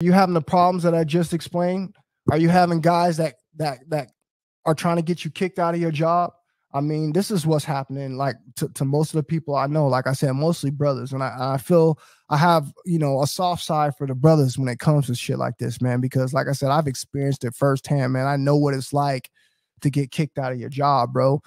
you having the problems that I just explained? Are you having guys that that that are trying to get you kicked out of your job? I mean, this is what's happening. Like to, to most of the people I know, like I said, mostly brothers, and I, I feel I have you know a soft side for the brothers when it comes to shit like this, man. Because like I said, I've experienced it firsthand, man. I know what it's like to get kicked out of your job, bro.